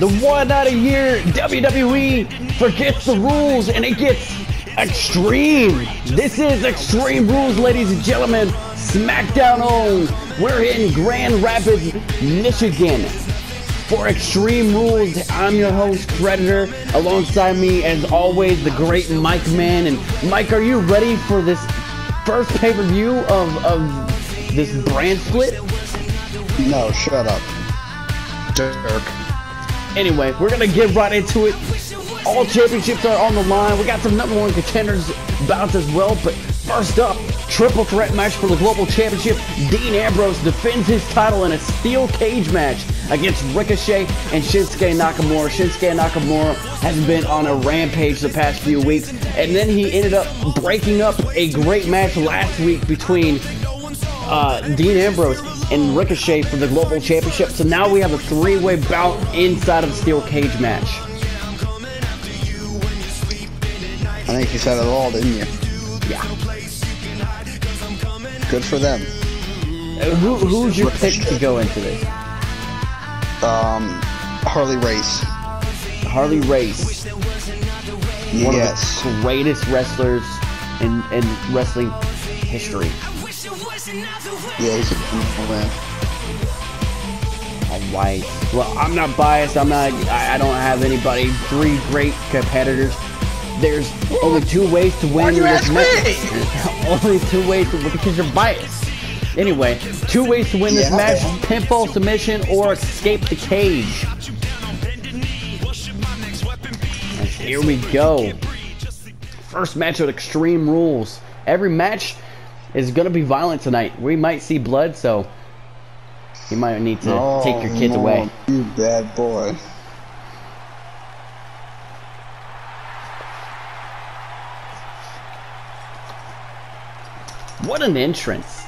The one out of year WWE forgets the rules and it gets extreme. This is Extreme Rules, ladies and gentlemen. SmackDown owned. We're in Grand Rapids, Michigan. For Extreme Rules, I'm your host, Predator. Alongside me, as always, the great Mike Man. And Mike, are you ready for this first pay-per-view of, of this brand split? No, shut up. Dirk. Anyway, we're gonna get right into it. All championships are on the line. We got some number one contenders bouts as well, but first up, triple threat match for the global championship. Dean Ambrose defends his title in a steel cage match against Ricochet and Shinsuke Nakamura. Shinsuke Nakamura has been on a rampage the past few weeks, and then he ended up breaking up a great match last week between uh, Dean Ambrose and Ricochet for the Global Championship. So now we have a three-way bout inside of a steel cage match. I think you said it all, didn't you? Yeah. Good for them. Uh, who, who's your pick to go into this? Um, Harley Race. Harley Race, one yes. of the greatest wrestlers in, in wrestling history. Yeah, he's a beautiful man. All right. Well, I'm not biased. I'm not. I, I don't have anybody. Three great competitors. There's only two ways to win this match. only two ways to because you're biased. Anyway, two ways to win this Yeah. match: pinfall submission or escape the cage. And here we go. First match with Extreme Rules. Every match is gonna be violent tonight. We might see blood, so you might need to Oh, take your kids no, away. You bad boy. What an entrance!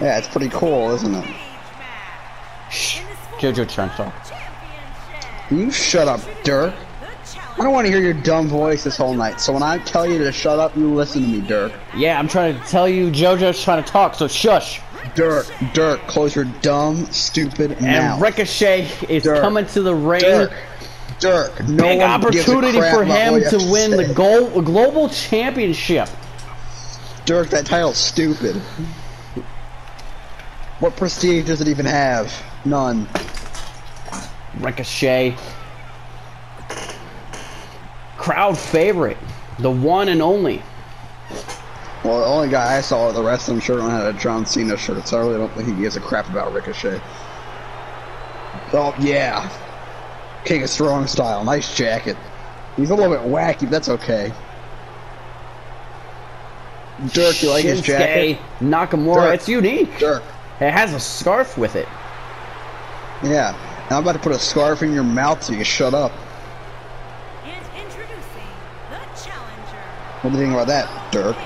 Yeah, it's pretty cool, isn't it? Shh, JoJo trying. You shut up, Dirk. I don't want to hear your dumb voice this whole night. So when I tell you to shut up, you listen to me, Dirk. Yeah, I'm trying to tell you, JoJo's trying to talk, so shush. Dirk, Dirk, close your dumb, stupid And mouth. Ricochet is Dirk. coming to the ring. Dirk, Dirk, no Big one gives a opportunity crap for him to win the say. goal, global championship. Dirk, that title's stupid. What prestige does it even have? None. Ricochet. Crowd favorite. The one and only. Well, the only guy I saw with a wrestling shirt on had a John Cena shirt, so I really don't think he gives a crap about Ricochet. Oh, yeah. King of Strong Style. Nice jacket. He's a little bit wacky, but that's okay. Dirk, you like his jacket? Nakamura. Dirk. It's unique. Dirk. It has a scarf with it. Yeah. I'm about to put a scarf in your mouth so you shut up. What do you think about that, Dirk?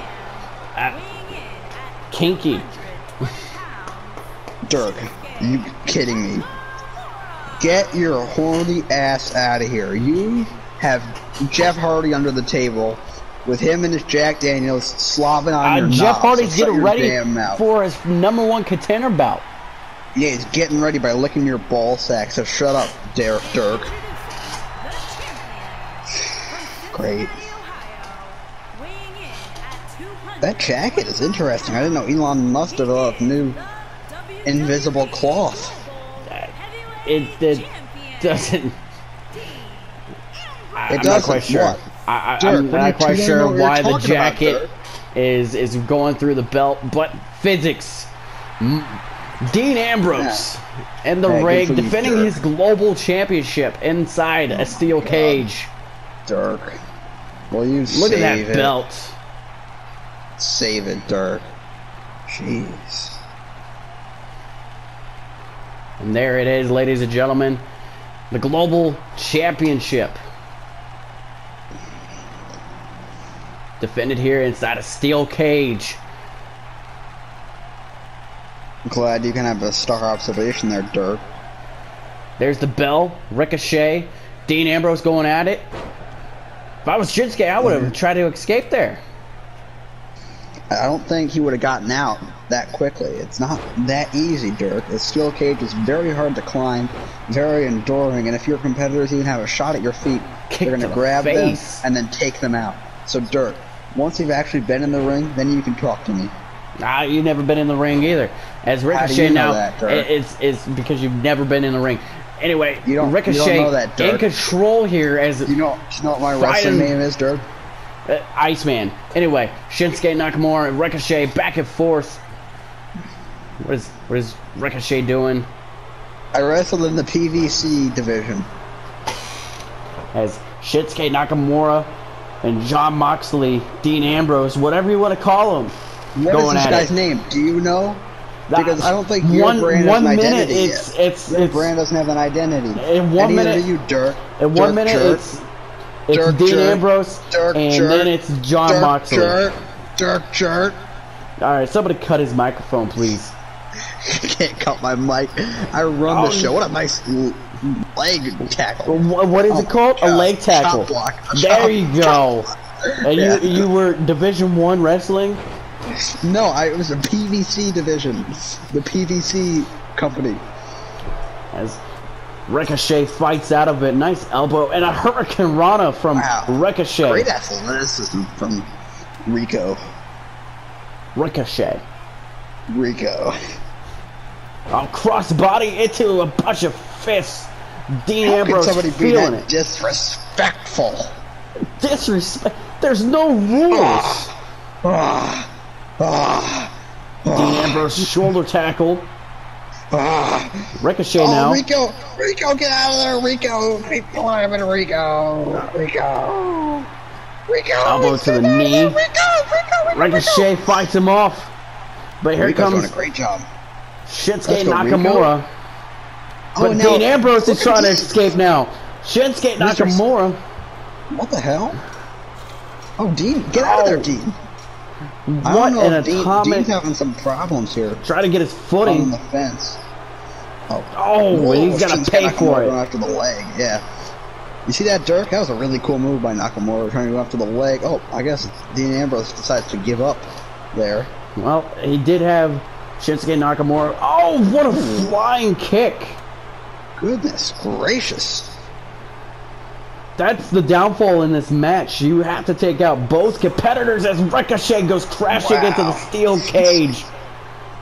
Uh, Weighing in at kinky. 120 pounds, Dirk, you kidding me? Get your horny ass out of here. You have Jeff Hardy under the table with him and his Jack Daniels slobbing on Uh, your Jeff knobs, Hardy's so getting ready for his number one contender bout. Yeah, he's getting ready by licking your ball sack, so shut up, Dirk. Dirk. Great. That jacket is interesting. I didn't know Elon Musk developed new invisible cloth. It, it doesn't. I, It am not doesn't. quite sure. What? I, I'm not quite sure don't know what you're why the jacket is is going through the belt, but physics. M- Dean Ambrose in the ring, defending Dirk. his global championship inside a steel oh cage. Dirk. Will you Look at that it? belt. Save it, Dirk. Jeez. And there it is, ladies and gentlemen. The global championship. Defended here inside a steel cage. I'm glad you can have a star observation there, Dirk. There's the bell, Ricochet, Dean Ambrose going at it. If I was Shinsuke, I would have mm-hmm. tried to escape there. I don't think he would have gotten out that quickly. It's not that easy, Dirk. The steel cage is very hard to climb, very enduring, and if your competitors even have a shot at your feet, Kick they're gonna the grab face. them and then take them out. So Dirk, once you've actually been in the ring, then you can talk to me. Ah, you've never been in the ring either. As Ricochet you know now, that, it's it's because you've never been in the ring. Anyway, You don't- you don't Ricochet know that, Dirk. in control here as You know, you know what my wrestling name is, Dirk? Uh, Iceman. Anyway, Shinsuke Nakamura and Ricochet back and forth. What is what is Ricochet doing? I wrestled in the PVC division. As Shinsuke Nakamura and John Moxley, Dean Ambrose, whatever you want to call them, What is going this at guy's it. name? Do you know? Because I don't think your one brand has an minute identity it's yet. it's Your it's brand doesn't have an identity. In one and minute- you, Dirk. in one Dirk minute jerk. it's it's Dirk Dean. Ambrose Dirk and then it's John Dirk Moxley. Jerk. Dirk jerk. All right, somebody cut his microphone, please. Can't cut my mic. I run Oh, the show. What a nice leg tackle. Wh- What is Oh it called? my A leg tackle. Chop block. A There chop- you go. And Yeah. you you were Division One wrestling. No, I, it was a PVC division. The PVC company. As Ricochet fights out of it, nice elbow and a hurricanrana from Wow. Ricochet. Great athleticism from Rico. Ricochet. Rico. Oh, crossbody into a bunch of fists. Dean How Ambrose somebody feeling it. disrespectful? Disrespect. There's no rules. Ah, ah, Dean Ambrose shoulder tackle. Ah. Ricochet Oh, now. Rico! Rico, get out of there, Rico! Rico, what happened Rico? Rico! Rico! Elbow to the get out of knee. Rico! Rico! Rico! Ricochet fights him off. But here Rico's doing comes a great job. Shinsuke Nakamura. Oh, But now- Dean Ambrose is trying to escape now. Shinsuke Nakamura. What the hell? Oh, Dean, get out of there, Oh. Dean! What an Dean, atomic. Dean's having some problems here Try to get his on footing. the fence. Oh, Oh, he's got to pay for it. After the leg, yeah. You see that, Dirk? That was a really cool move by Nakamura, trying to go after the leg. Oh, I guess Dean Ambrose decides to give up there. Well, he did have Shinsuke Nakamura. Oh, what a flying kick. Goodness gracious. That's the downfall in this match. You have to take out both competitors as Ricochet goes crashing Wow. into the steel cage.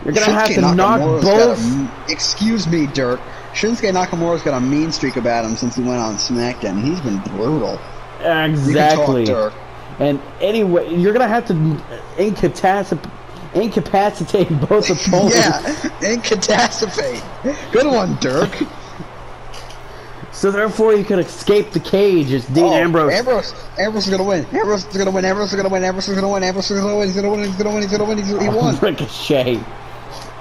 You're going to have to knock both. a- excuse me, Dirk. Shinsuke Nakamura's got a mean streak about him since he went on SmackDown. He's been brutal. Exactly. talk, Dirk. And anyway, you're gonna have to incapacitate, incapacitate both opponents. Yeah, incapacitate. Good one, Dirk. So therefore, you can escape the cage as Dean Oh, Ambrose. Ambrose. Ambrose is gonna win. Ambrose is gonna win. Ambrose is gonna win. Ambrose is gonna win. Ambrose is gonna win. He's gonna win. He's gonna win. He's gonna win. He's gonna win. He won. Ricochet.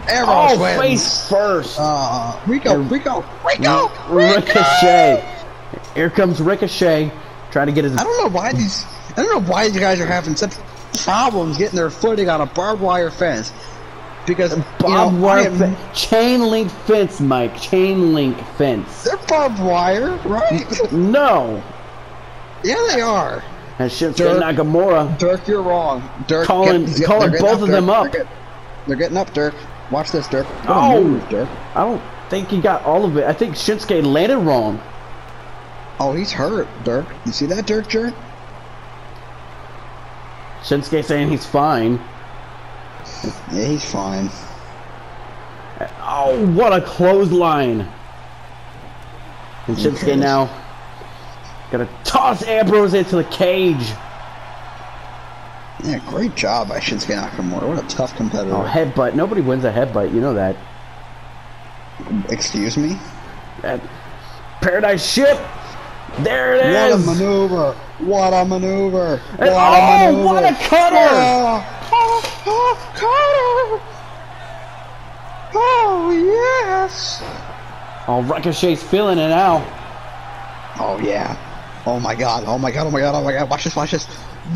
Ambrose Oh, wins. face first. Uh, Rico, Rico, Rico, Ricochet. Here comes Ricochet, trying to get his. I don't know why these. I don't know why you guys are having such problems getting their footing on a barbed wire fence. Because Bob you know, wire am- chain link fence, Mike. Chain link fence. They're barbed wire, right? No. yeah, they are. And Shinsuke Dirk. Nakamura. Dirk, you're wrong. Dirk, Calling- he's calling getting both of them up. They're, get- they're getting up, Dirk. Watch this, Dirk. What Oh. move, Dirk. I don't think he got all of it. I think Shinsuke landed wrong. Oh, he's hurt, Dirk. You see that, Dirk, jerk? Shinsuke saying he's fine. Yeah, he's fine. Oh, what a clothesline! And Shinsuke now gonna toss Ambrose into the cage. Yeah, great job by Shinsuke Nakamura. What a tough competitor. Oh, headbutt. Nobody wins a headbutt. You know that. Excuse me? That Paradise Ship. There it What a maneuver! What a maneuver! What And- a oh, maneuver! what a cutter! Oh, oh, oh, cutter! Oh, yes! Oh, Ricochet's feeling it now. Oh, yeah. Oh, my God. Oh, my God. Oh, my God. Oh, my God. Watch this. Watch this.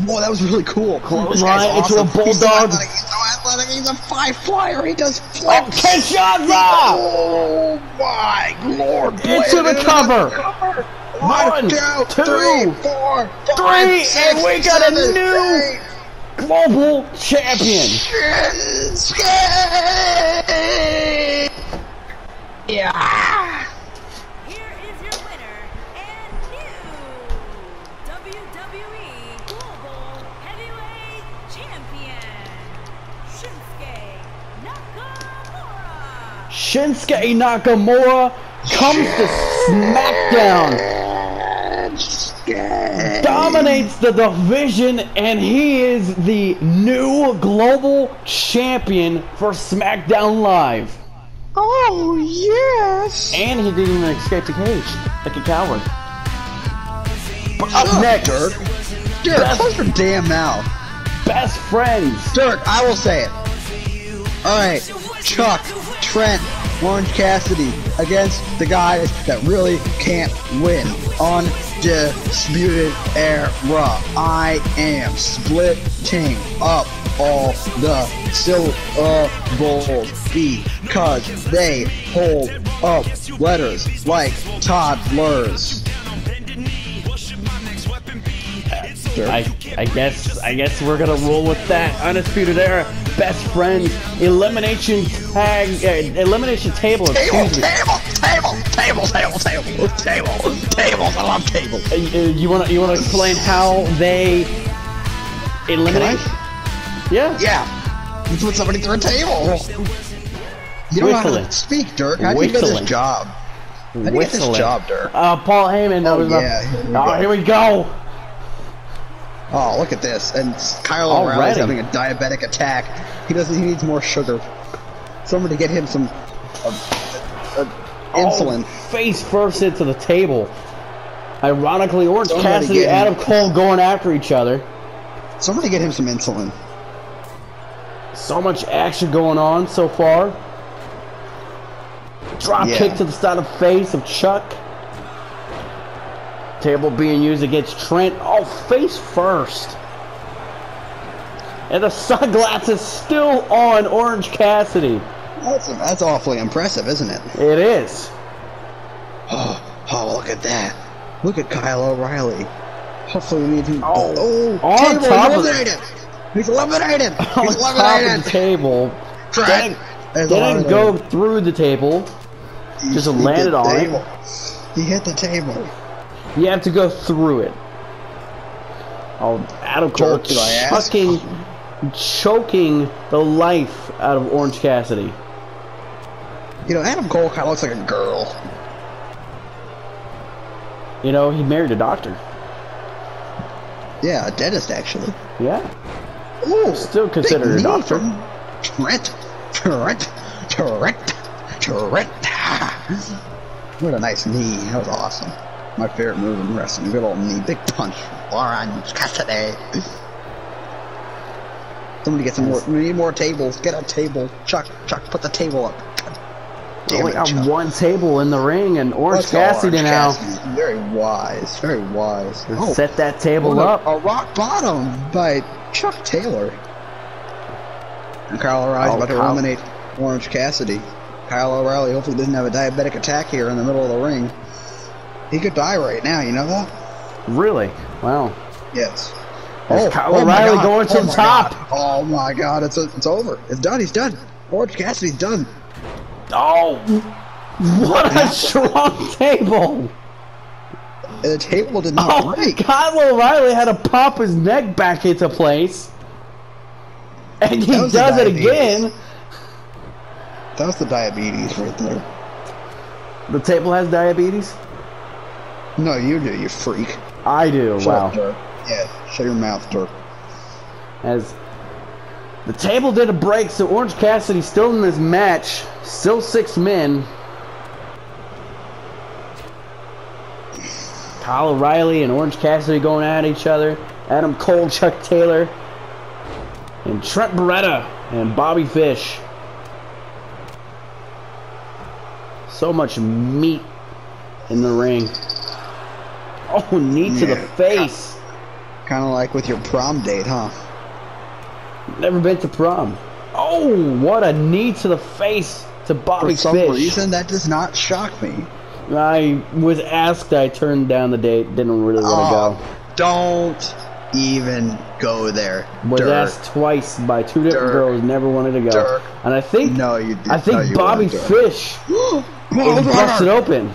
Whoa, that was really cool. This guy's Clothesline into a awesome. He's so bulldog. athletic. He's so athletic. He's a five flyer. He does Oh, flips. Kinshasa! Oh, my Lord. Into the cover. cover. One, One, two, two, three, four, three, five, six, and we got a new- eight. Global champion. Yeah. Here is your winner and new WWE Global Heavyweight Champion, Shinsuke Nakamura. Shinsuke Nakamura comes to SmackDown, dominates the division, and he is the new global champion for SmackDown Live. Oh yes. And he didn't even escape the cage like a coward. But up next, Dirk. Dirk, close your damn mouth. best friends. Dirk, I will say it. Alright, Chuck, Trent, Orange Cassidy against the guys that really can't win. Undisputed era. I am splitting up all the syllables because they hold up letters like toddlers. I, I guess I guess we're gonna roll with that. Undisputed era, best friends, elimination tag, uh, elimination table. Table, Excuse me. table, table, table, table, table, table, tables. I love tables. Uh, you wanna you wanna explain how they eliminate? Yeah. Yeah. You put somebody through a table. You don't know how to speak, Dirk. How do you get this job? How do you get this job, Dirk? Uh, Paul Heyman. that Oh, yeah, here we oh, go. here we go. Oh, look at this. And Kyle. O'Reilly's having a diabetic attack. He doesn't. He needs more sugar. Somebody get him some uh, uh, insulin. Face first into the table. Ironically, Orange Somebody Cassidy, him. Adam Cole going after each other. Somebody get him some insulin. So much action going on so far. Drop Yeah. kick to the side of face of Chuck. Table being used against Trent. Oh, face first. And the sunglasses still on Orange Cassidy. That's that's awfully impressive, isn't it? It is. Oh, oh, look at that. Look at Kyle O'Reilly. Hopefully we need him. Oh, oh, on table, he's top of- eliminated. He's eliminated. On He's top of the table. Trent Didn't, is didn't eliminated. go through the table. He- just landed on it. He hit the table. You have to go through it. Oh, Adam Cole Jerk, did I ask? chucking, choking the life out of Orange Cassidy. You know, Adam Cole kind of looks like a girl. You know, he married a doctor. Yeah, a dentist actually. Yeah. Ooh, Still considered a doctor. Trent, Trent, Trent, Trent. What a nice knee. That was awesome. My favorite move in wrestling. Good old knee. Big punch. Orange Cassidy. Somebody get some more. We need more tables. Get a table. Chuck, Chuck, put the table up. Damn only Chuck. one table in the ring, and Orange Cassidy Orange now. Very wise. Very wise. Oh, set that table a- up. A rock bottom by Chuck Taylor. And Kyle O'Reilly's Oh, about to eliminate Orange Cassidy. Kyle O'Reilly hopefully doesn't have a diabetic attack here in the middle of the ring. He could die right now, you know that? Really? Wow. Yes. There's oh, Kyle oh O'Reilly God. going to Oh the my top. God. Oh my god, it's it's over. It's done. He's done. Orange Cassidy's done. Oh, what a strong table! And the table did not Oh, break. Kyle O'Reilly had to pop his neck back into place. And he That was the does it again. That was the diabetes right there. The table has diabetes? No, you do, you freak. I do, Shut wow. Dirk. Yeah, shut your mouth, Dirk. As the table did a break, so Orange Cassidy still in this match. Still six men. Kyle O'Reilly and Orange Cassidy going at each other. Adam Cole, Chuck Taylor, and Trent Beretta and Bobby Fish. So much meat in the ring. Oh, knee to the face. Kind of like with your prom date, huh? Never been to prom. Oh, what a knee to the face to Bobby For some Fish. reason, that does not shock me. I was asked. I turned down the date. Didn't really want to Oh, go. don't even go there. Was Dirk. asked twice by two different Dirk. girls, never wanted to go. Dirk. And I think No, you did. I think no, Bobby. Fish is busted open.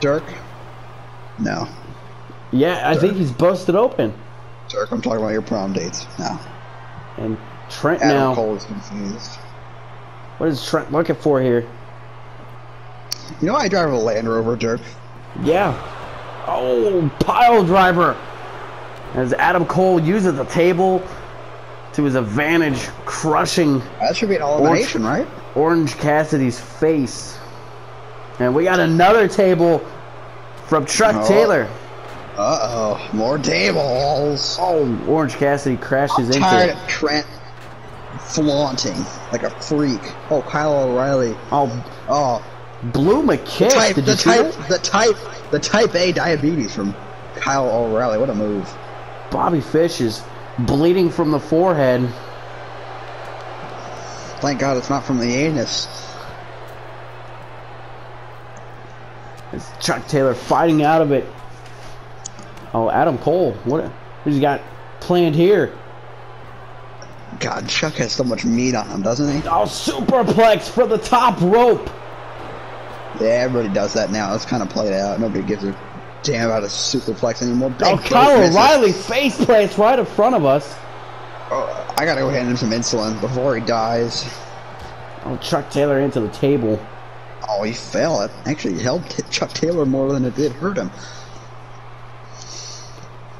Dirk? No. Yeah, I think he's busted open. Dirk, I'm talking about your prom dates. No. And Trent Adam now, Cole is confused. what is Trent looking for here? You know I drive a Land Rover, Dirk? Yeah. Oh, pile driver. As Adam Cole uses the table to his advantage, crushing That should be an elimination, right? Orange Cassidy's face. And we got another table from Chuck Oh. Taylor. Uh-oh. More tables. Oh, Orange Cassidy crashes into Tired it. of Trent flaunting like a freak. Oh, Kyle O'Reilly. Oh, Oh, him a kiss. type, Did the you see type, that? the type, the type A diabetes from Kyle O'Reilly. What a move! Bobby Fish is bleeding from the forehead. Thank God it's not from the anus. It's Chuck Taylor fighting out of it. Oh, Adam Cole. What who's he got planned here? God, Chuck has so much meat on him, doesn't he? Oh, superplex for the top rope. Yeah, everybody does that now. It's kind of played out. Nobody gives a damn about a superplex anymore. Big Oh, Kyle. O'Reilly face plants right in front of us. Oh, I gotta go hand him some insulin before he dies. Oh, Chuck Taylor into the table. Oh, he fell. It actually helped Chuck Taylor more than it did hurt him.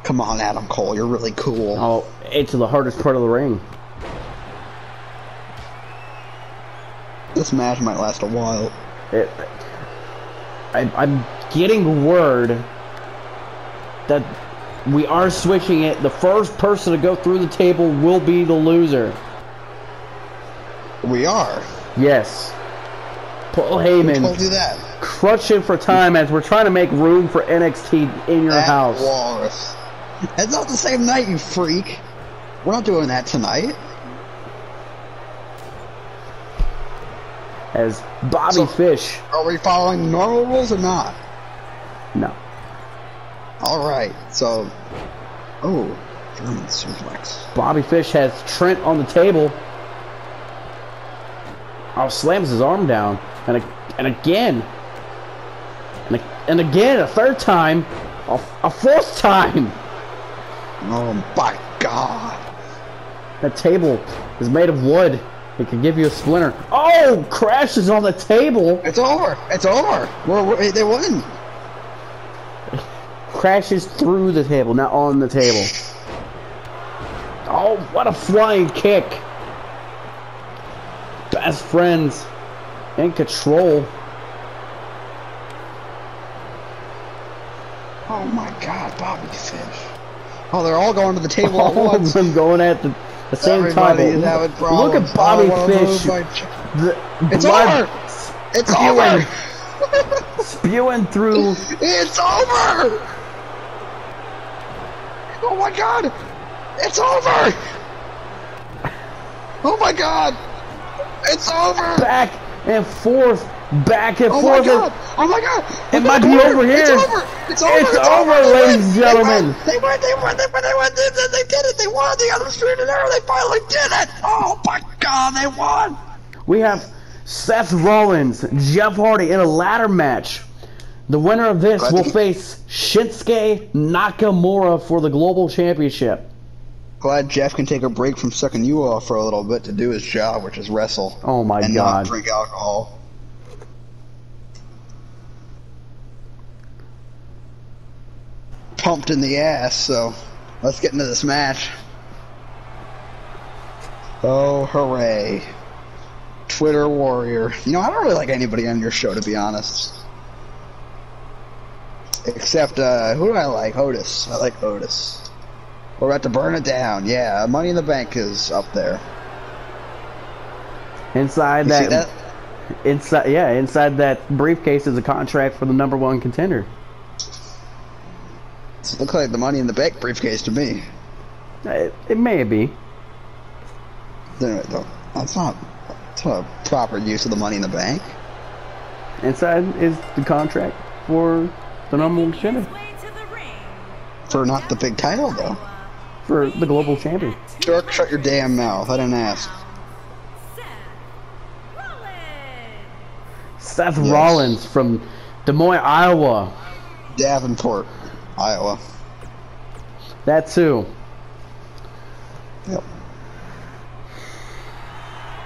Come on, Adam Cole. You're really cool. Oh, it's the hardest part of the ring. This match might last a while. It, I, I'm getting word that we are switching it. The first person to go through the table will be the loser. We are. Yes. Paul Who told Heyman you that? crushing for time as we're trying to make room for NXT in your That house. Walrus. It's not the same night, you freak. We're not doing that tonight. As Bobby So- Fish. Are we following normal rules or not? No. All right. So, oh, German suplex. Bobby Fish has Trent on the table. Oh, slams his arm down. And, and again. And, and again, a third time. A, a fourth time. Oh my God. That table is made of wood. It could give you a splinter. Oh, crashes on the table. It's over. It's over. We're, we're, they win. Crashes through the table, not on the table. Oh, what a flying kick. Best friends in control. Oh my God, Bobby Fish. Oh, they're all going to the table at All of them going at the, the same Everybody time. Look at Bobby I wanna move Fish. The It's over. It's spewing, over. spewing through. It's over. Oh my God. It's over. Oh my God. It's over. back and forth, back and Oh my forth. God. Oh my God. It might be over here. It's over. It's over. It's It's over, They ladies and gentlemen. They won. They won. They won. They won. They, they, they did it. They won the other street and arrow. They finally did it. Oh my God. They won. We have Seth Rollins, Jeff Hardy in a ladder match. The winner of this will face Shinsuke Nakamura for the Global Championship. Glad Jeff can take a break from sucking you off for a little bit to do his job, which is wrestle Oh my and god. not drink alcohol. Pumped in the ass, so let's get into this match. Oh, hooray. Twitter warrior. You know, I don't really like anybody on your show, to be honest. Except, uh, who do I like? Otis. I like Otis. We're about to burn it down. Yeah, Money in the Bank is up there. Inside that, that? inside yeah, inside that briefcase is a contract for the number one contender. It looks like the Money in the Bank briefcase to me. It, it may be. Anyway, though, That's not, that's not a proper use of the Money in the Bank. Inside is the contract for the number one contender. His way to the ring. For not the big title, though. for the global champion. Dirk, shut your damn mouth. I didn't ask. Seth Rollins. Seth Yes. Rollins from Des Moines, Iowa. Davenport, Iowa. That too. Yep.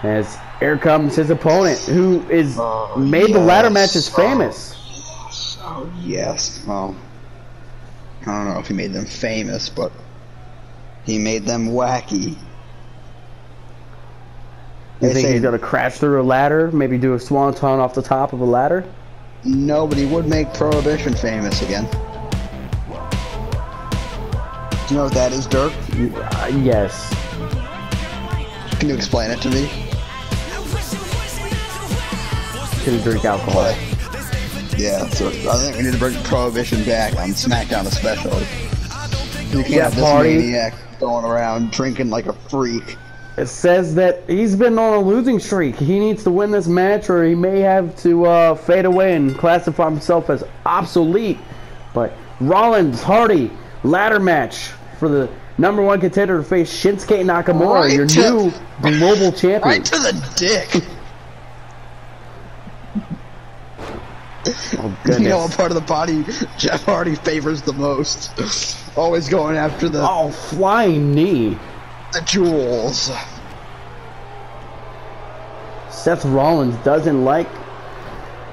As here comes his opponent, who is Oh, made the ladder yes. matches famous. Oh, yes. Well, I don't know if he made them famous, but he made them wacky. You They think say he's gonna crash through a ladder? Maybe do a swanton off the top of a ladder? nobody would make Prohibition famous again. You know what that is, Dirk? Uh, yes. Can you explain it to me? Can drink alcohol. Yeah, so I think we need to bring Prohibition back on SmackDown especially. You can't Yeah, have this party. maniac going around drinking like a freak. It says that he's been on a losing streak. He needs to win this match, or he may have to uh, fade away and classify himself as obsolete. But Rollins, Hardy, ladder match for the number one contender to face Shinsuke Nakamura, Right your to- new global champion. Right to the dick! Oh You know what part of the body Jeff Hardy favors the most? Always going after the, Oh, flying knee. the jewels. Seth Rollins doesn't like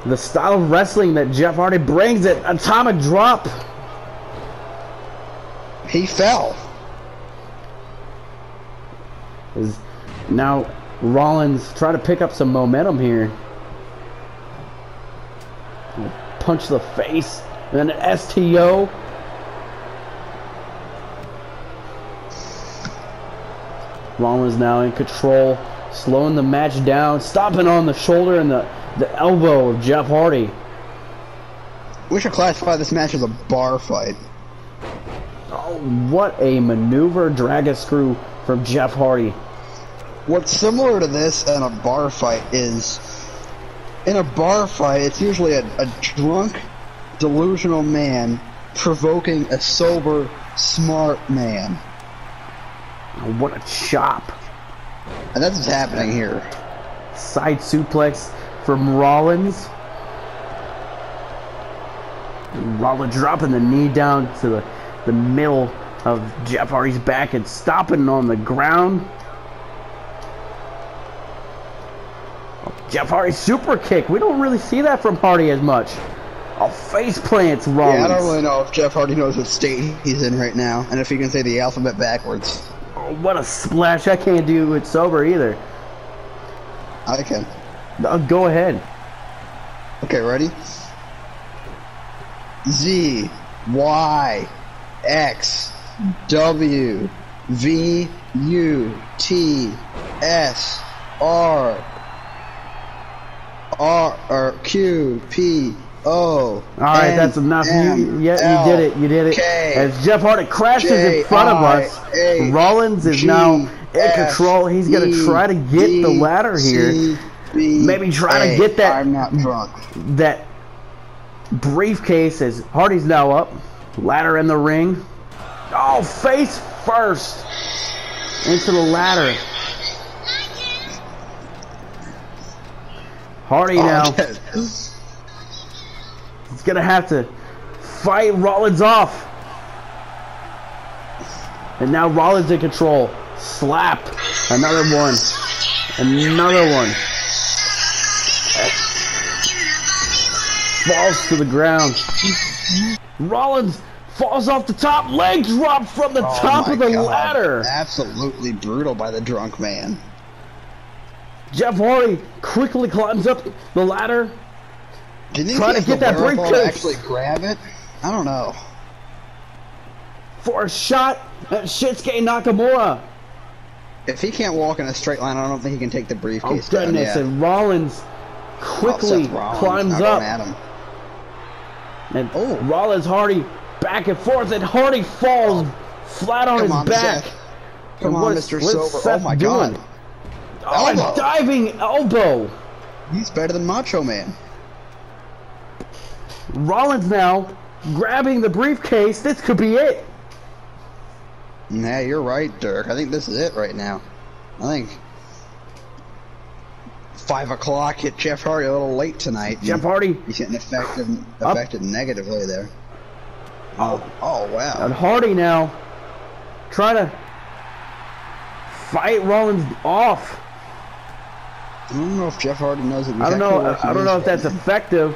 the style of wrestling that Jeff Hardy brings. It atomic drop. He fell. is now Rollins trying to pick up some momentum here. Punch the face, and then an STO. Rollins now in control, slowing the match down, stopping on the shoulder and the, the elbow of Jeff Hardy. We should classify this match as a bar fight. Oh, what a maneuver, dragon screw from Jeff Hardy. What's similar to this and a bar fight is in a bar fight, it's usually a, a drunk, delusional man provoking a sober, smart man. What a chop. And that's what's happening here. Side suplex from Rollins. Rollins dropping the knee down to the, the middle of Jeff Hardy's back and stopping on the ground. Jeff Hardy super kick. We don't really see that from Hardy as much. A face plants Rollins. Yeah, I don't really know if Jeff Hardy knows what state he's in right now, and if he can say the alphabet backwards. Oh, what a splash. I can't do it sober either. I can. Uh, go ahead. Okay, ready? Z Y X W V U T S R R or Q P O. All right, N, that's enough. M, you, L, you did it. You did it. K, As Jeff Hardy crashes J, in front of us, Rollins is G, now in control. He's going to try to get the ladder here. C, B, Maybe try to get that- I'm not drunk. That briefcase as Hardy's now up. Ladder in the ring. Oh, face first into the ladder. Hardy oh, now. Okay. He's gonna have to fight Rollins off. And now Rollins in control. Slap. Another one. Another one. Falls to the ground. Rollins falls off the top. Leg drop from the Oh top of the God. ladder. Absolutely brutal by the drunk man. Jeff Hardy quickly climbs up the ladder. Do you think Try he to get that briefcase. actually grab it? I don't know. for a shot at Shinsuke Nakamura. If he can't walk in a straight line, I don't think he can take the briefcase. Oh goodness! down. And Rollins Oh, quickly Seth Rollins climbs up. And Oh. Rollins Hardy back and forth, and Hardy falls flat on Come his on, back. Seth. Come on, is- Mr. Silver. Oh Seth oh my doing? god. Oh, a Elbow. diving elbow. He's better than Macho Man. Rollins now grabbing the briefcase. This could be it. Yeah, you're right, Dirk. I think this is it right now. I think five o'clock hit Jeff Hardy a little late tonight. Jeff Hardy He's getting affected Up. affected negatively there. Oh, oh wow. and. Hardy now trying to fight Rollins off. I don't know if Jeff Hardy knows it. I don't know. I don't know if that's effective.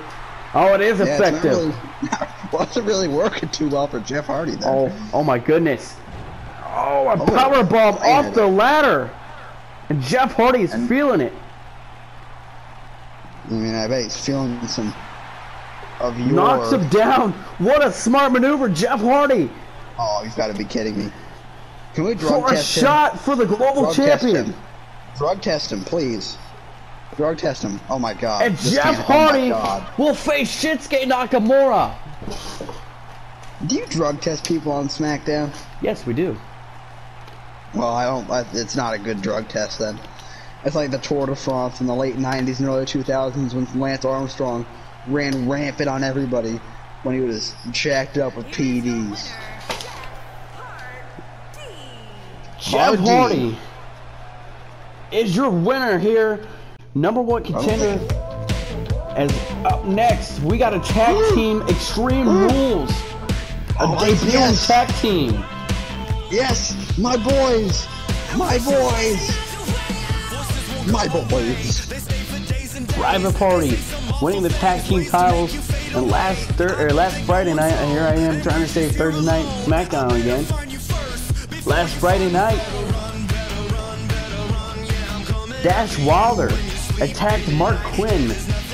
Oh, it is yeah, effective. really, not really working too well for Jeff Hardy there. Oh, oh my goodness. Oh, a Oh, power bomb off the ladder. And Jeff Hardy is And- feeling it. I mean, I bet he's feeling some of your. Knocks him down. What a smart maneuver, Jeff Hardy. Oh, you've got to be kidding me. Can we drug For a test shot for the global Drug test champion. him. Drug test him, please. Drug test him. Oh my God. And This Jeff oh Hardy God. will face Shinsuke Nakamura. Do you drug test people on SmackDown? Yes, we do. Well, I don't. I, it's not a good drug test then. It's like the Tour de France in the late '90s and early 2000s when Lance Armstrong ran rampant on everybody when he was jacked up with PEDs. Jeff Hardy. Hardy is your winner here. Number one contender. As up next, we got a tag team Extreme Rules. A Oh, debuting yes. tag team. Yes, my boys, my boys, my boys. Private Party winning the tag team titles. And last thir- or last Friday night, and here I am trying to say Thursday night SmackDown again. Last Friday night, Dash Wilder attacked Marq Quen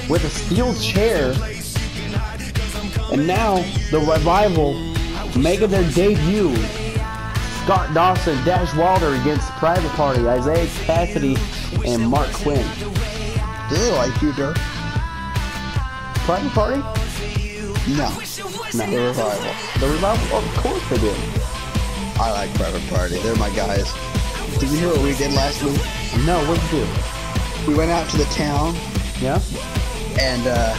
with a steel chair. And now the revival making their debut. Scott Dawson, Dash Wilder against Private Party, Isiah Kassidy, and Marq Quen. Do they like you, Dirk? Private Party? No, No. the revival. The revival? Of course they do. I like Private Party. They're my guys. Did you hear what we did last week? No, what did you do? We went out to the town Yeah? and uh,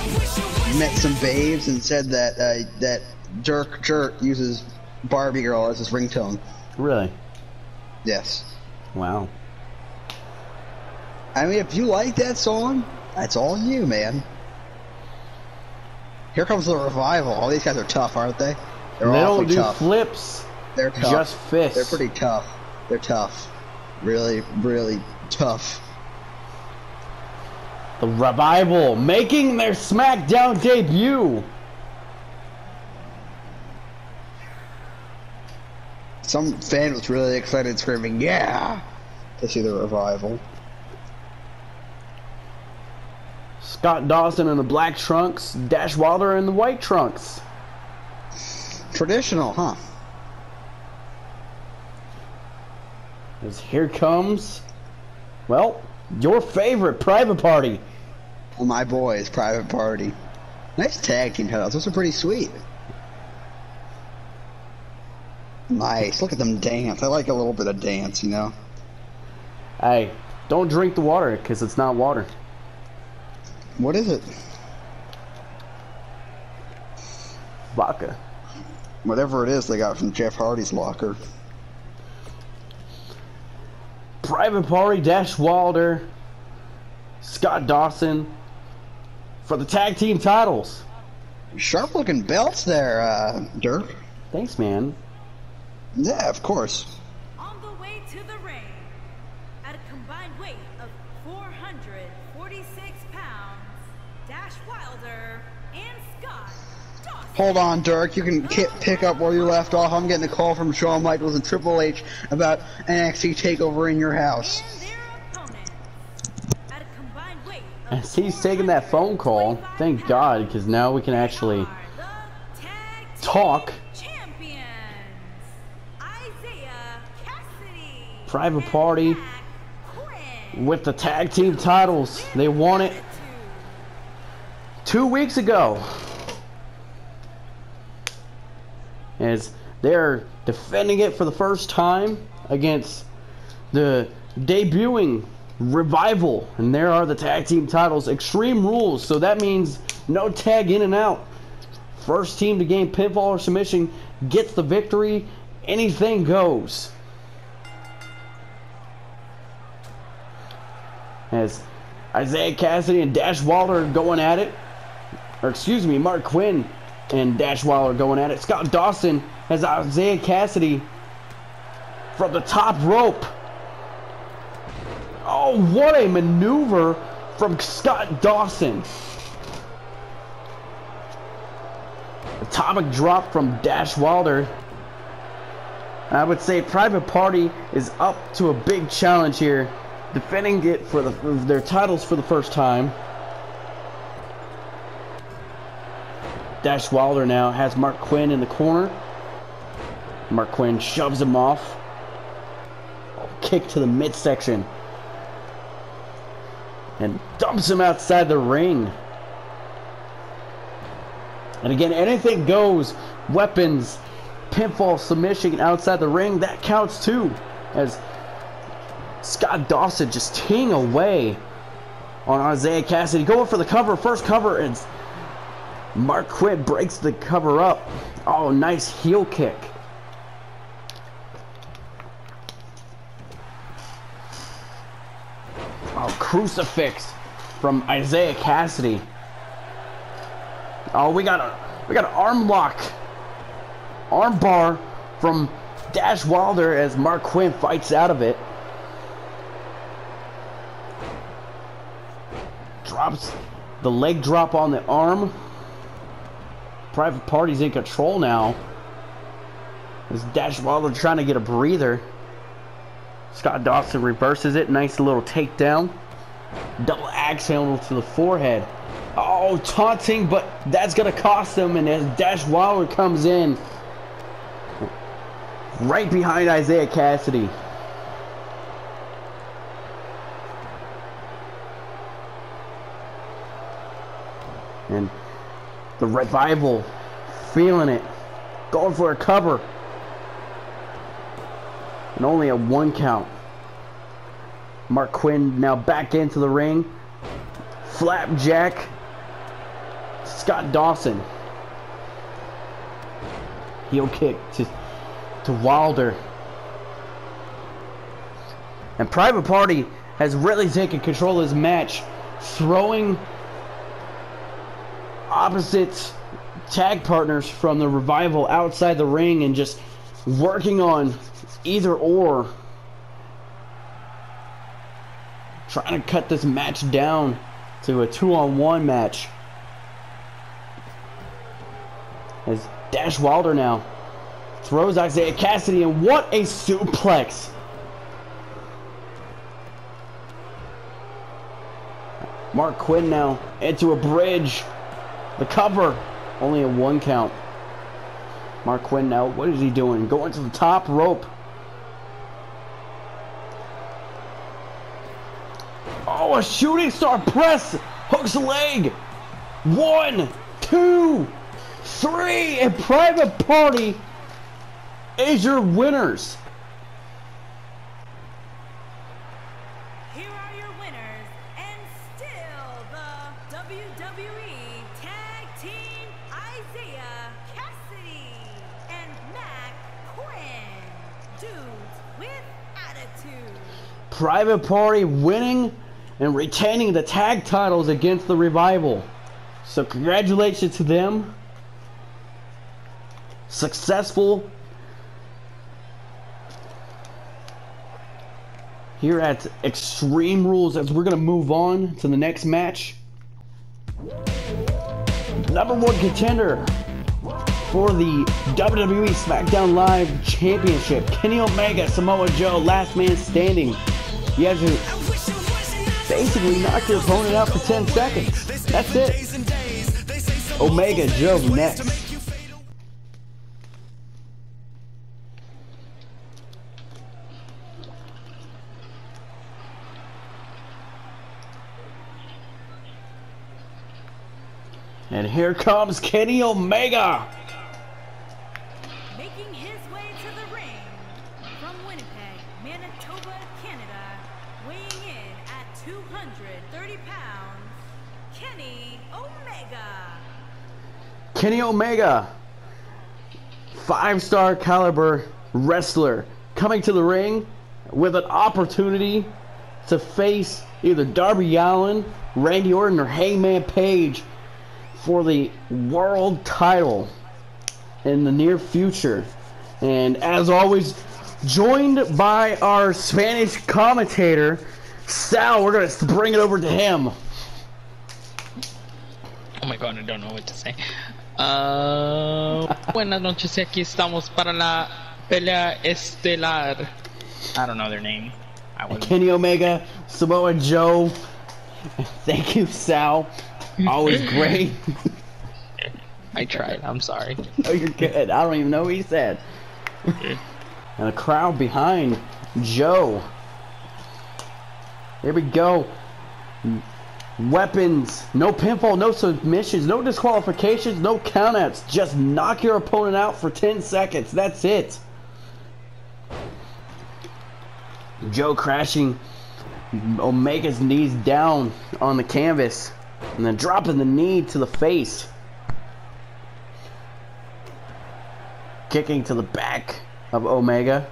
met some babes and said that uh, that Dirk Jerk uses Barbie Girl as his ringtone. Really? Yes. Wow. I mean, if you like that song, that's all you, man. Here comes the revival. All these guys are tough, aren't they? They're they don't do tough. flips, They're tough. just fists. They're pretty tough. They're tough. Really, really tough. The revival making their SmackDown debut. Some fan was really excited, screaming, "Yeah!" to see the revival. Scott Dawson in the black trunks, Dash Wilder in the white trunks. Traditional, huh? As here comes, well, your favorite private party. Well, my boys, Private Party. Nice tag team titles. Those are pretty sweet. Nice. Look at them dance. I like a little bit of dance, you know. Hey, don't drink the water because it's not water. What is it? Vodka. Whatever it is they got from Jeff Hardy's locker. Private Party, Dash Wilder, Scott Dawson for the tag team titles. Sharp looking belts there, uh, Dirk. Thanks, man. Yeah, of course. On the way to the ring, at a combined weight of 446 pounds, Dash Wilder and Scott Dawson. Hold on, Dirk. You can ki- pick up where you left off. I'm getting a call from Shawn Michaels and Triple H about an NXT Takeover in your house. And their opponents, at a combined weight of As he's taking that phone call, thank God, because now we can actually are team talk. champions, Isiah Kassidy, Private Party with the tag team titles. They won it two weeks ago. As they're defending it for the first time against the debuting revival. And there are the tag team titles. Extreme rules. So that means no tag in and out. First team to gain pinfall or submission gets the victory. anything goes. As Isiah Kassidy and Dash Wilder going at it. Or excuse me, Marq Quen and Dash Wilder going at it. Scott Dawson has Isiah Kassidy from the top rope. Oh, what a maneuver from Scott Dawson. Atomic drop from Dash Wilder. I would say Private Party is up to a big challenge here, defending it for the, their titles for the first time. Dash Wilder now has Marq Quen in the corner. Marq Quen shoves him off. Kick to the midsection. And dumps him outside the ring. And again, anything goes. Weapons, pinfall, submission outside the ring, that counts too. As Scott Dawson just teeing away on Isiah Kassidy. Going for the cover, first cover, and Marq Quen breaks the cover up. Oh, nice heel kick. Oh, crucifix from Isiah Kassidy. Oh, we got a we got an arm lock, arm bar from Dash Wilder as Marq Quen fights out of it. Drops the leg drop on the arm. Private Party's in control now. As Dash Wilder trying to get a breather. Scott Dawson reverses it. Nice little takedown. Double axe handle to the forehead. Oh, taunting, but that's going to cost him. And as Dash Wilder comes in, right behind Isiah Kassidy. And the revival feeling it, going for a cover. And only a one count. Marq Quen now back into the ring. Flapjack. Scott Dawson. Heel kick to, to Wilder. And Private Party has really taken control of this match, throwing opposite tag partners from the revival outside the ring and just working on either or. Trying to cut this match down to a two-on-one match. As Dash Wilder now throws Isiah Kassidy, and what a suplex. Marq Quen now into a bridge the cover, only a one count. Marq Quen now, what is he doing? Going to the top rope. Oh, a shooting star press. Hooks a leg. One, two, three, and Private Party is your winners. Private Party winning and retaining the tag titles against the Revival. So congratulations to them. Successful here at Extreme Rules as we're going to move on to the next match. Number one contender for the WWE SmackDown Live Championship. Kenny Omega, Samoa Joe, last man standing. You have to basically knock your opponent out for 10 seconds. That's it. Omega Joe next. And here comes Kenny Omega. Kenny Omega, five star caliber wrestler coming to the ring with an opportunity to face either Darby Allin, Randy Orton, or Hangman Page for the world title in the near future. And as always, joined by our Spanish commentator, Sal. We're going to bring it over to him. Oh my god, I don't know what to say. Uh, buenas noches, aquí estamos para la pelea estelar. I don't know their name. Kenny Omega, Samoa Joe. Thank you, Sal. Always great. I tried. I'm sorry. oh, you're good. I don't even know what he said. and a crowd behind Joe. Here we go. Weapons, no pinfall, no submissions, no disqualifications, no countouts. Just knock your opponent out for 10 seconds. That's it. Joe crashing Omega's knees down on the canvas and then dropping the knee to the face. Kicking to the back of Omega.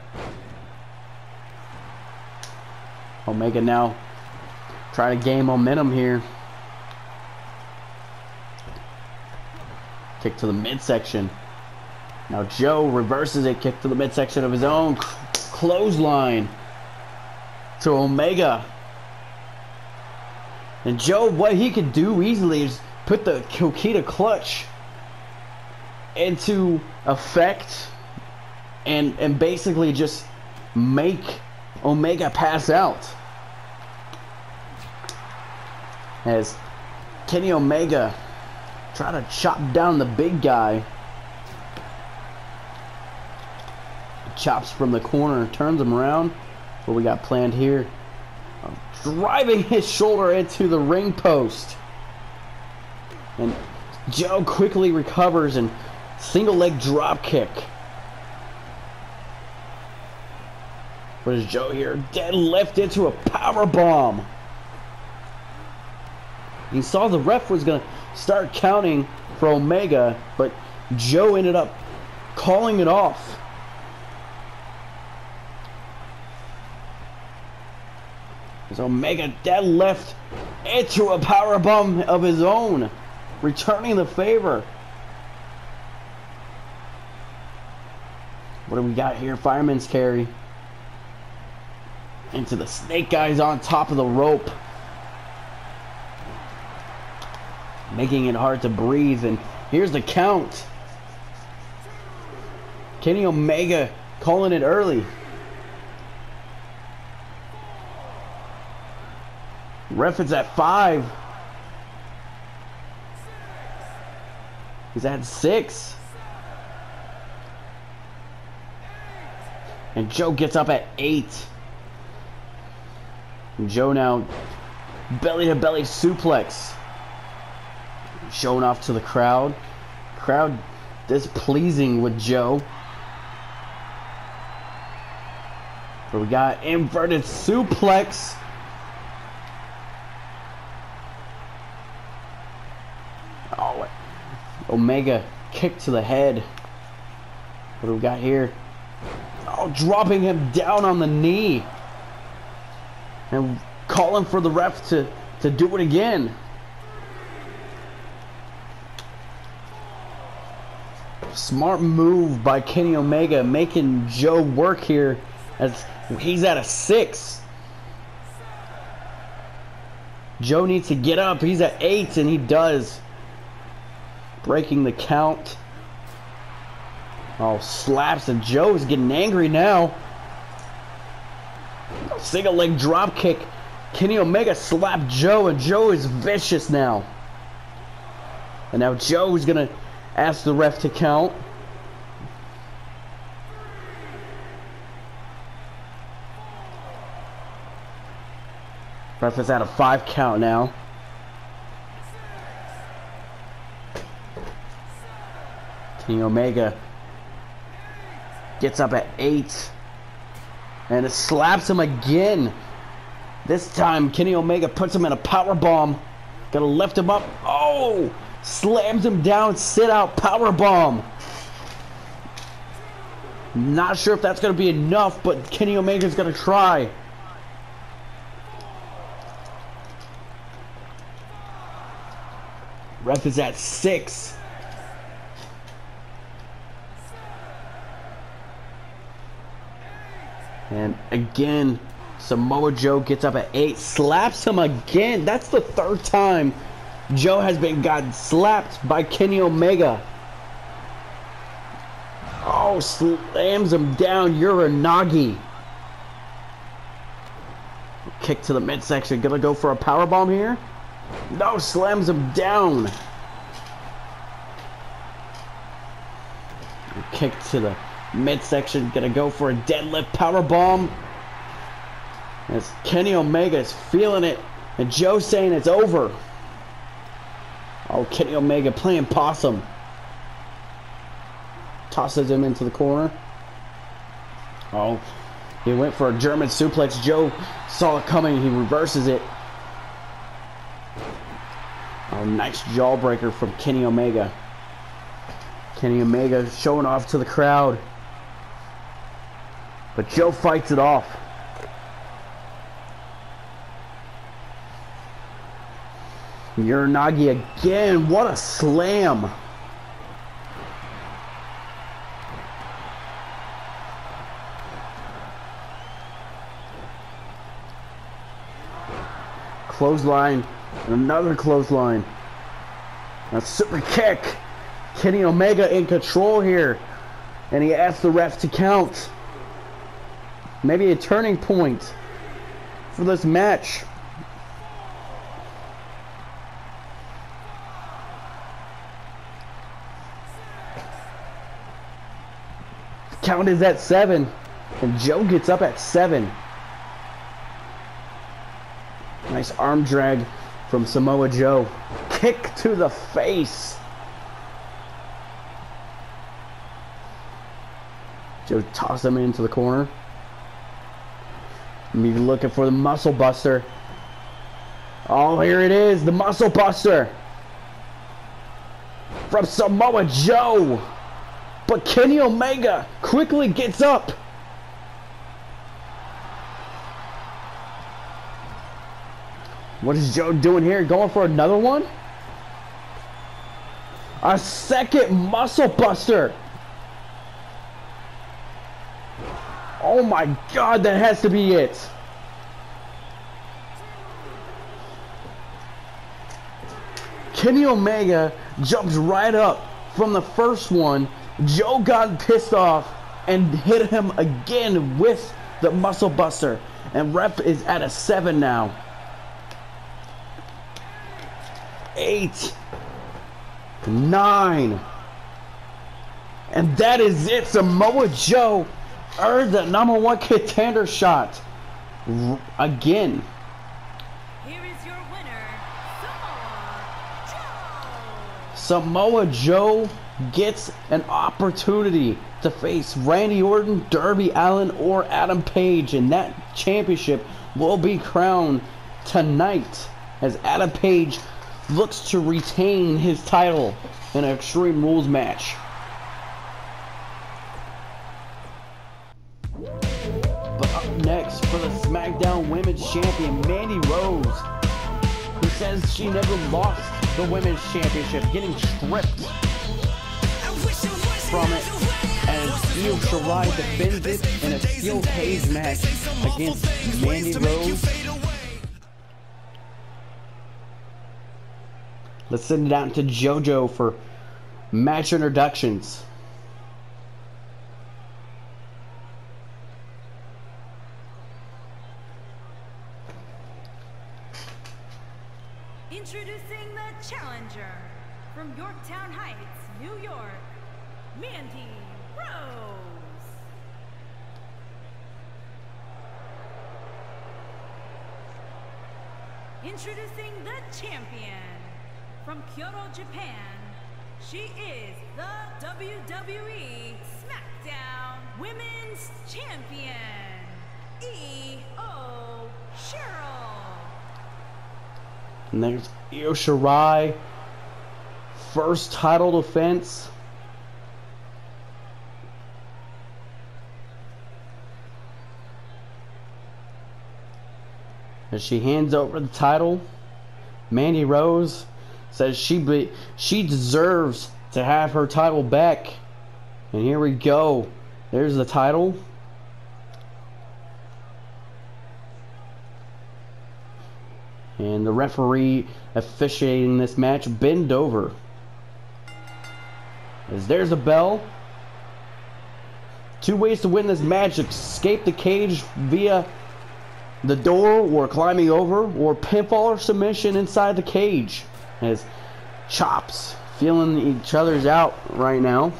Omega now trying to gain momentum here. Kick to the midsection. Now Joe reverses it, kick to the midsection of his own clothesline to Omega. And Joe, what he could do easily is put the Coquina clutch into effect and and basically just make Omega pass out. As Kenny Omega try to chop down the big guy. Chops from the corner, turns him around. What we got planned here? Uh, driving his shoulder into the ring post. And Joe quickly recovers and single leg drop kick. What is Joe here? Deadlift into a power bomb. He saw the ref was going to start counting for Omega, but Joe ended up calling it off. As Omega deadlift into a power bomb of his own, returning the favor. What do we got here? Fireman's carry. Into the snake guys on top of the rope. Making it hard to breathe. And here's the count. Kenny Omega calling it early. Ref is at five. He's at six. And Joe gets up at eight. And Joe now belly to belly suplex. Showing off to the crowd. Crowd displeasing with Joe. But we got inverted suplex. Oh, Omega kick to the head. What do we got here? Oh, dropping him down on the knee. And calling for the ref to, to do it again. Smart move by Kenny Omega, making Joe work here as he's at a six. Joe needs to get up. He's at eight, and he does. Breaking the count. Oh, slaps, and Joe's getting angry now. Single leg drop kick. Kenny Omega slapped Joe, and Joe is vicious now. And now Joe's going to ask the ref to count. Ref is at a five count now. Kenny Omega gets up at eight. And it slaps him again. This time, Kenny Omega puts him in a power bomb. Gonna lift him up. Oh! Slams him down. Sit out power bomb. Not sure if that's going to be enough, but Kenny Omega's going to try. Ref is at six. And again, Samoa Joe gets up at eight, slaps him again. That's the third time Joe has been got slapped by Kenny Omega. Oh, slams him down. Uranage. Kick to the midsection. Gonna go for a power bomb here. No, slams him down. Kick to the midsection. Gonna go for a deadlift power bomb. As Kenny Omega is feeling it. And Joe saying it's over. Oh, Kenny Omega playing possum. Tosses him into the corner. Oh, he went for a German suplex. Joe saw it coming. He reverses it. Oh, nice jawbreaker from Kenny Omega. Kenny Omega showing off to the crowd. But Joe fights it off. Uranage again. What a slam. Clothesline. Another clothesline. A super kick. Kenny Omega in control here. And he asks the refs to count. Maybe a turning point for this match. Count is at seven. And Joe gets up at seven. Nice arm drag from Samoa Joe. Kick to the face. Joe toss him into the corner. Maybe looking for the muscle buster. Oh, here it is, the muscle buster. From Samoa Joe. But Kenny Omega quickly gets up. What is Joe doing here? Going for another one? A second muscle buster. Oh my god, that has to be it. Kenny Omega jumps right up from the first one. Joe got pissed off and hit him again with the muscle buster. And rep is at a seven now. Eight. Nine. And that is it. Samoa Joe earned the number one contender shot. Again. Here is your winner, Samoa Joe. Samoa Joe gets an opportunity to face Randy Orton, Darby Allin, or Adam Page, and that championship will be crowned tonight as Adam Page looks to retain his title in an Extreme Rules match. But up next for the SmackDown Women's Champion, Mandy Rose, who says she never lost the Women's Championship, getting stripped from it as Io Shirai defends it in a steel cage match against Mandy Rose. Let's send it out to JoJo for match introductions. Shirai. First title defense. As she hands over the title, Mandy Rose says she be, she deserves to have her title back. And here we go. There's the title. And the referee officiating this match bend over. As there's a bell. Two ways to win this match. Escape the cage via the door or climbing over or pinfall or submission inside the cage. As chops feeling each other's out right now.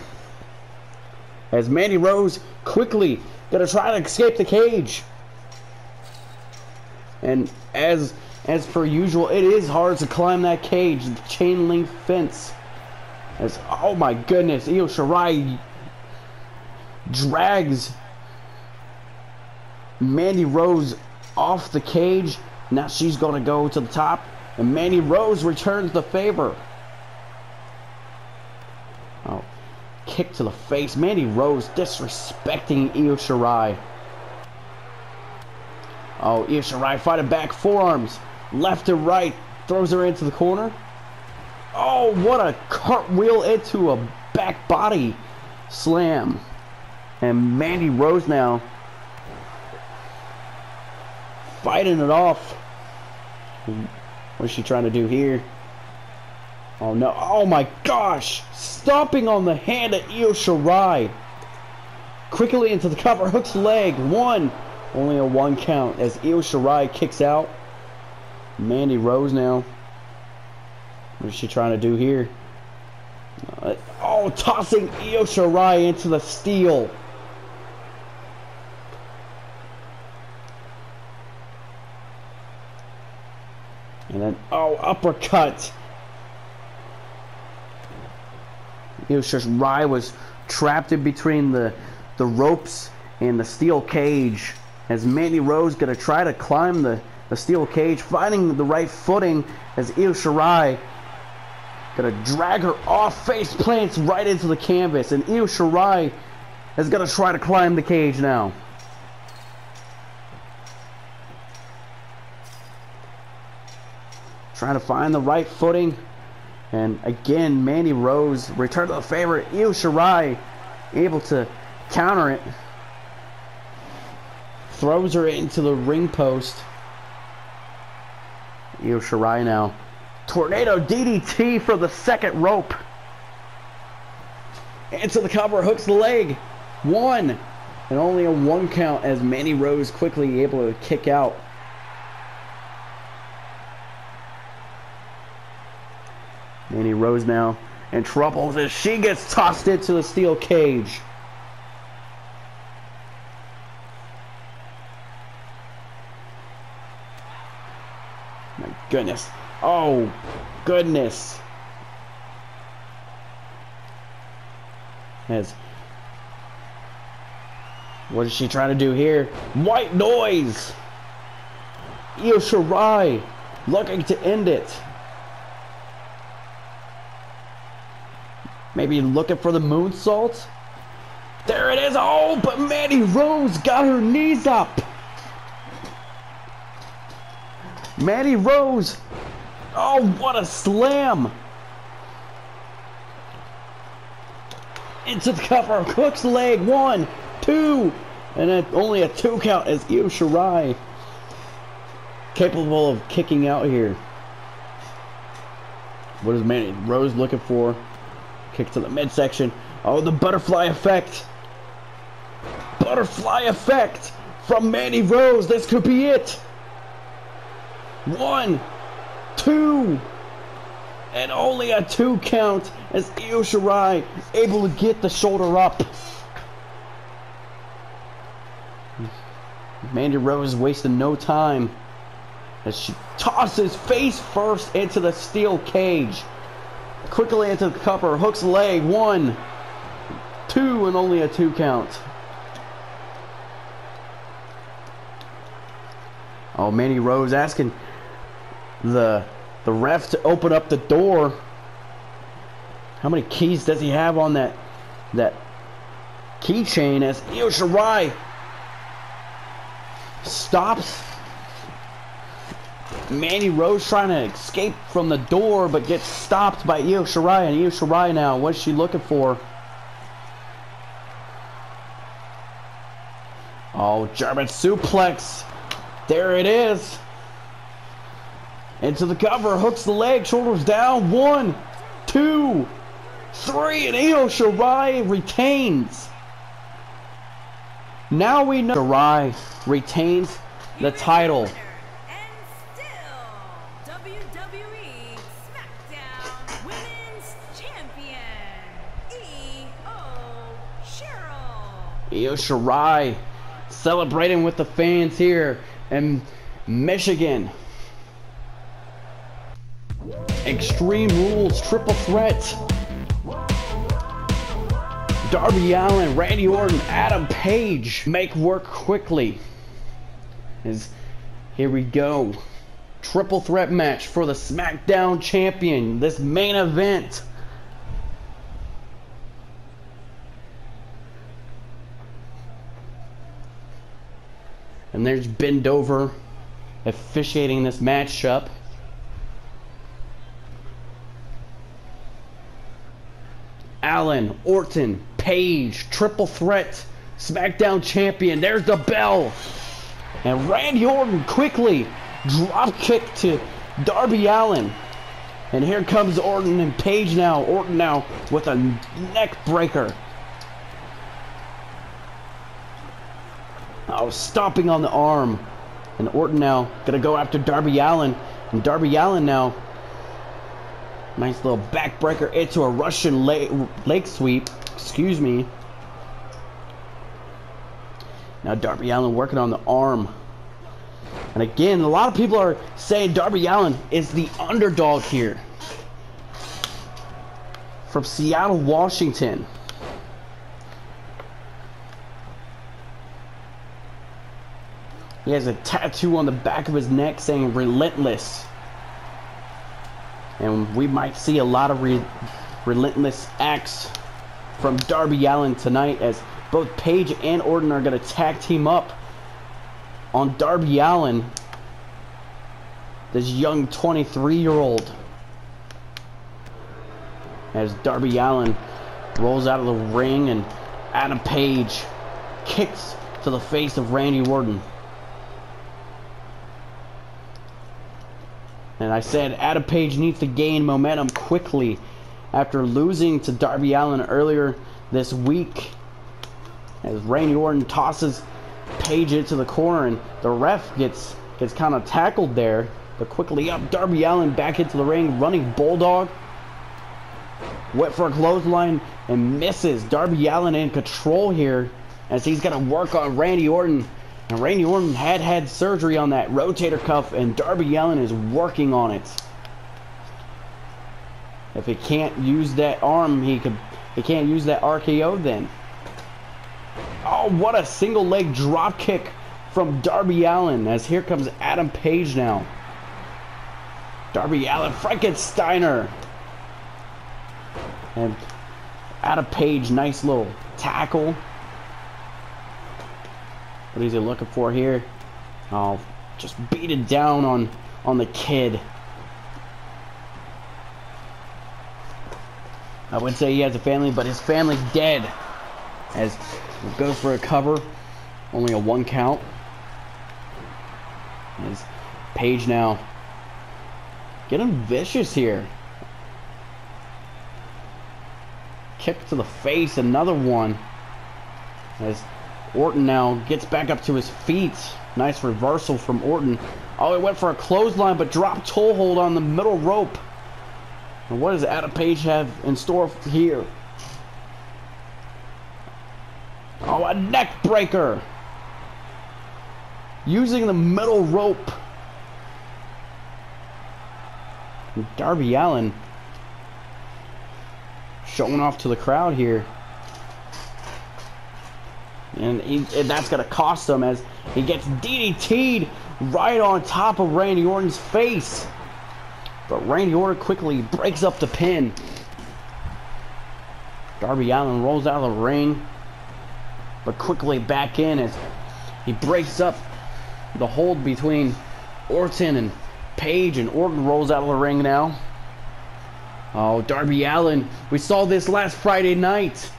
As Mandy Rose quickly gonna try to escape the cage. And as as per usual, it is hard to climb that cage, the chain link fence. As oh my goodness, Io Shirai drags Mandy Rose off the cage. Now she's gonna go to the top, and Mandy Rose returns the favor. Oh, kick to the face. Mandy Rose disrespecting Io Shirai. Oh, Io Shirai fighting back, forearms, left to right, throws her into the corner. Oh, what a cartwheel into a back body slam. And Mandy Rose now fighting it off. What's she trying to do here? Oh no, oh my gosh! Stomping on the hand of Io Shirai. Quickly into the cover, hooks leg, one. Only a one count as Io Shirai kicks out. Mandy Rose now. What is she trying to do here? Uh, oh, tossing Io Shirai into the steel. And then, oh, uppercut. Io Shirai was trapped in between the, the ropes and the steel cage. As Mandy Rose gonna try to climb the, the steel cage, finding the right footing as Io Shirai gonna drag her off face plants right into the canvas. And Io Shirai is gonna try to climb the cage now. Trying to find the right footing. And again, Mandy Rose returned to the favorite. Io Shirai able to counter it. Throws her into the ring post. Io Shirai now. Tornado DDT for the second rope. Into the cover, hooks the leg. One. And only a one count as Mandy Rose quickly able to kick out. Mandy Rose now in trouble as she gets tossed into the steel cage. Goodness. Oh, goodness. As what is she trying to do here? White noise! Io Shirai looking to end it. Maybe looking for the moonsault? There it is! Oh, but Mandy Rose got her knees up! Mandy Rose! Oh, what a slam! Into the cover, Cook's leg, one, two, and then only a two count as Io Shirai capable of kicking out here. What is Mandy Rose looking for? Kick to the midsection. Oh, the butterfly effect. Butterfly effect from Mandy Rose. This could be it. One, two, and only a two count as Io Shirai able to get the shoulder up. Mandy Rose wasting no time as she tosses face first into the steel cage. Quickly into the cover, hooks leg, one, two, and only a two count. Oh, Mandy Rose asking the the ref to open up the door. How many keys does he have on that that keychain as Io Shirai stops Mandy Rose trying to escape from the door, but gets stopped by Io Shirai. And Io Shirai now, what's she looking for? Oh, German suplex. There it is. Into the cover, hooks the leg, shoulders down. One, two, three, and Io Shirai retains. Now we know Shirai retains the title. Io Shirai celebrating with the fans here in Michigan. Extreme Rules Triple Threat. Darby Allin, Randy Orton, Adam Page make work quickly. Is here we go. Triple threat match for the SmackDown champion. This main event. And there's Bendover officiating this matchup. Allin, Orton, Page, triple threat, SmackDown champion. There's the bell. And Randy Orton quickly drop kick to Darby Allin. And here comes Orton and Page now. Orton now with a neck breaker. Oh, stomping on the arm. And Orton now gonna go after Darby Allin. And Darby Allin now. Nice little backbreaker into a Russian leg sweep. Excuse me. Now Darby Allin working on the arm. And again, a lot of people are saying Darby Allin is the underdog here. From Seattle, Washington. He has a tattoo on the back of his neck saying relentless. And we might see a lot of re relentless acts from Darby Allin tonight as both Page and Orton are going to tag team up on Darby Allin, this young 23 year old. As Darby Allin rolls out of the ring and Adam Page kicks to the face of Randy Orton. And I said Adam Page needs to gain momentum quickly after losing to Darby Allin earlier this week. As Randy Orton tosses Page into the corner and the ref gets gets kind of tackled there. But quickly up, Darby Allin back into the ring, running Bulldog. Went for a clothesline and misses. Darby Allin in control here as he's going to work on Randy Orton. And Randy Orton had had surgery on that rotator cuff, and Darby Allin is working on it. If he can't use that arm, he could. He can't use that RKO then. Oh, what a single leg drop kick from Darby Allin. As here comes Adam Page now. Darby Allin, Frankensteiner. And Adam Page, nice little tackle. What is he looking for here? Oh, just beat it down on on the kid. I would say he has a family, but his family's dead. As goes for a cover, only a one count. As Page now getting vicious here. Kick to the face, another one. As Orton now gets back up to his feet. Nice reversal from Orton. Oh, he went for a clothesline, but dropped toe hold on the middle rope. And what does Adam Page have in store here? Oh, a neck breaker. Using the middle rope. Darby Allin showing off to the crowd here. And, he, and that's going to cost him as he gets DDT'd right on top of Randy Orton's face. But Randy Orton quickly breaks up the pin. Darby Allin rolls out of the ring. But quickly back in as he breaks up the hold between Orton and Page and Orton rolls out of the ring now. Oh, Darby Allin. We saw this last Friday night.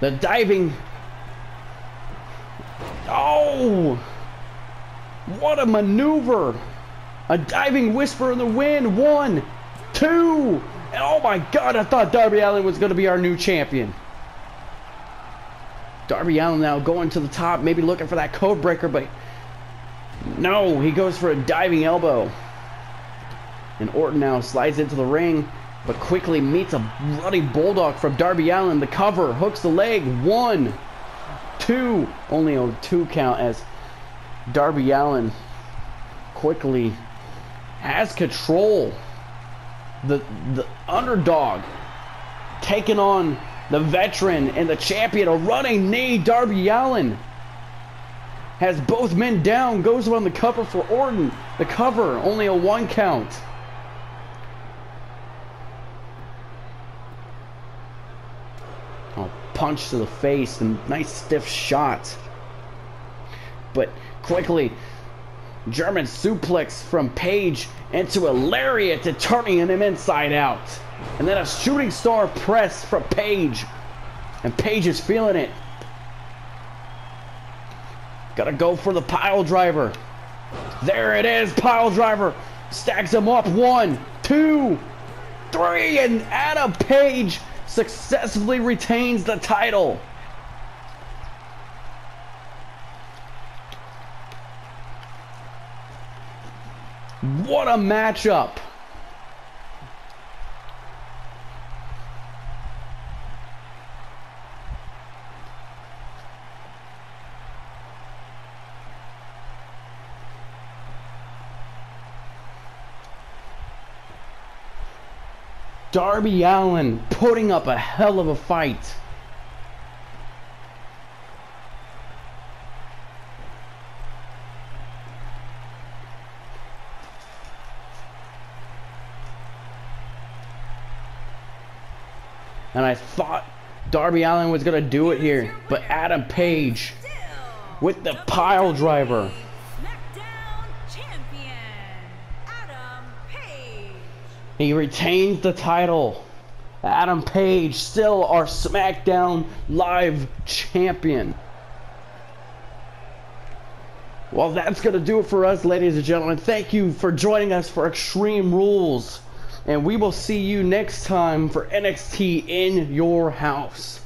The diving. Oh! What a maneuver! A diving whisper in the wind. One, two, and oh my god, I thought Darby Allin was going to be our new champion. Darby Allin now going to the top, maybe looking for that code breaker, but no, he goes for a diving elbow. And Orton now slides into the ring, but quickly meets a bloody bulldog from Darby Allin. The cover hooks the leg. One, two, only a two count as Darby Allin quickly has control. The the underdog taking on the veteran and the champion, a running knee, Darby Allin. Has both men down, goes on the cover for Orton. The cover, only a one count. Oh, punch to the face, and nice stiff shot. But quickly, German suplex from Page into a lariat and turning him inside out. And then a shooting star press from Page. And Page is feeling it. Gotta go for the pile driver. There it is, pile driver. Stacks him up. One, two, three, and Adam Page successfully retains the title. What a matchup! Darby Allin putting up a hell of a fight. And I thought Darby Allin was going to do it here. But Adam Page with the pile driver. He retains the title. Adam Page, still our SmackDown Live champion. Well, that's going to do it for us, ladies and gentlemen. Thank you for joining us for Extreme Rules. And we will see you next time for NXT in your house.